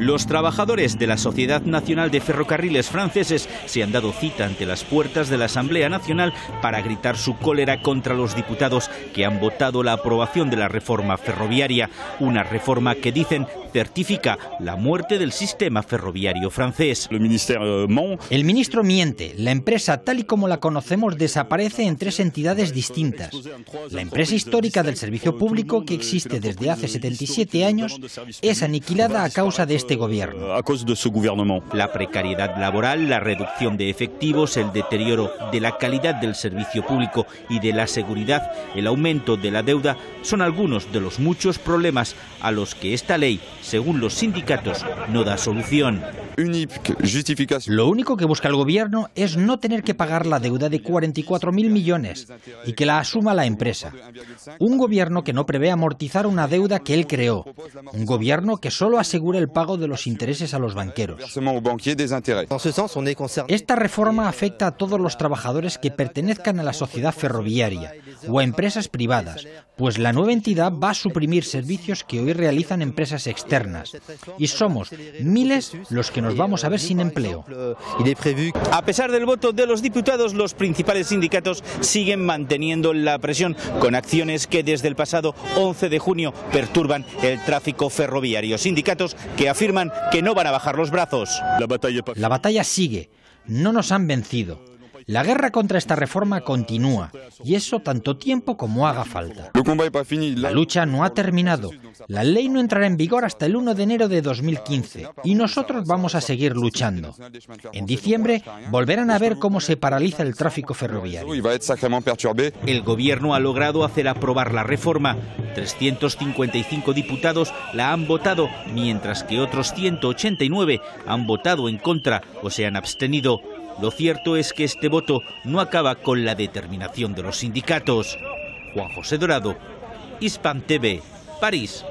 Los trabajadores de la Sociedad Nacional de Ferrocarriles franceses se han dado cita ante las puertas de la Asamblea Nacional para gritar su cólera contra los diputados que han votado la aprobación de la reforma ferroviaria, una reforma que dicen certifica la muerte del sistema ferroviario francés. El ministro miente. La empresa tal y como la conocemos desaparece en tres entidades distintas. La empresa histórica del servicio público que existe desde hace 77 años es aniquilada a causa de este gobierno. La precariedad laboral, la reducción de efectivos, el deterioro de la calidad del servicio público y de la seguridad, el aumento de la deuda son algunos de los muchos problemas a los que esta ley, según los sindicatos, no da solución. Lo único que busca el gobierno es no tener que pagar la deuda de 44.000 millones y que la asuma la empresa. Un gobierno que no prevé amortizar una deuda que él creó. Un gobierno que solo asegura el pago de los intereses a los banqueros. Esta reforma afecta a todos los trabajadores que pertenezcan a la sociedad ferroviaria o a empresas privadas, pues la nueva entidad va a suprimir servicios que hoy realizan empresas externas. Y somos miles los que nos vamos a ver sin empleo. A pesar del voto de los diputados, los principales sindicatos siguen manteniendo la presión con acciones que desde el pasado 11 de junio perturban el tráfico ferroviario. Sindicatos que afirman que no van a bajar los brazos. La batalla sigue. No nos han vencido. La guerra contra esta reforma continúa, y eso tanto tiempo como haga falta. La lucha no ha terminado. La ley no entrará en vigor hasta el 1 de enero de 2015, y nosotros vamos a seguir luchando. En diciembre volverán a ver cómo se paraliza el tráfico ferroviario. El gobierno ha logrado hacer aprobar la reforma. 355 diputados la han votado, mientras que otros 189 han votado en contra o se han abstenido. Lo cierto es que este voto no acaba con la determinación de los sindicatos. Juan José Dorado, Hispan TV, París.